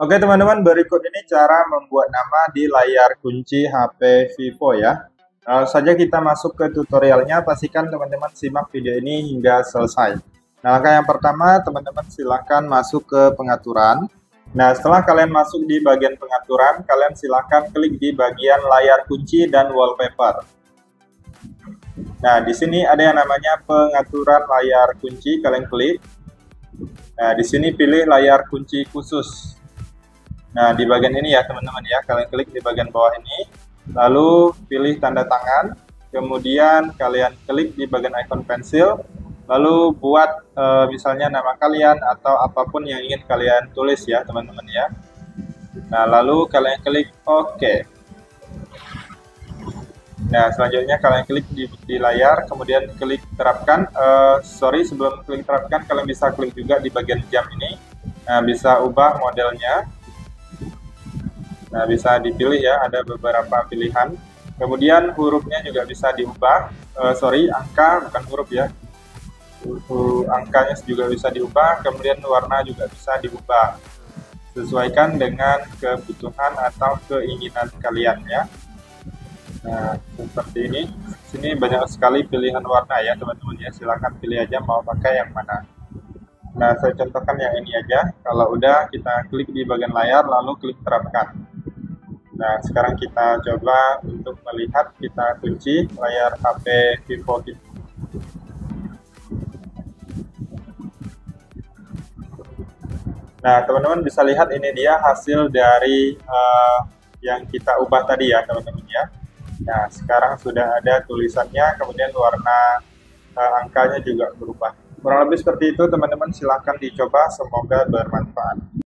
Oke teman-teman, berikut ini cara membuat nama di layar kunci HP Vivo ya. Langsung saja kita masuk ke tutorialnya, pastikan teman-teman simak video ini hingga selesai. Nah, langkah yang pertama, teman-teman silahkan masuk ke pengaturan. Nah, setelah kalian masuk di bagian pengaturan, kalian silahkan klik di bagian layar kunci dan wallpaper. Nah, di sini ada yang namanya pengaturan layar kunci, kalian klik. Nah, di sini pilih layar kunci khusus. Nah, di bagian ini ya teman-teman ya, kalian klik di bagian bawah ini, lalu pilih tanda tangan, kemudian kalian klik di bagian icon pensil, lalu buat e, misalnya nama kalian atau apa pun yang ingin kalian tulis ya teman-teman ya. Nah, lalu kalian klik OK. Nah, selanjutnya kalian klik di, di layar, kemudian klik terapkan. Uh, sorry, sebelum klik terapkan, kalian bisa klik juga di bagian jam ini. Nah, bisa ubah modelnya. Nah, bisa dipilih ya, ada beberapa pilihan. Kemudian hurufnya juga bisa diubah. Uh, sorry, angka bukan huruf ya. Uh, angkanya juga bisa diubah. Kemudian warna juga bisa diubah. Sesuaikan dengan kebutuhan atau keinginan kalian ya. Nah, seperti ini. Sini banyak sekali pilihan warna ya, teman-teman ya. Silahkan pilih aja mau pakai yang mana. Nah, saya contohkan yang ini aja. Kalau udah, kita klik di bagian layar, lalu klik terapkan. Nah, sekarang kita coba untuk melihat kita kunci layar HP Vivo kita. Nah, teman-teman bisa lihat ini dia hasil dari uh, yang kita ubah tadi ya, teman-teman ya. Nah, sekarang sudah ada tulisannya, kemudian warna uh, angkanya juga berubah. Kurang lebih seperti itu, teman-teman. Silahkan dicoba, semoga bermanfaat.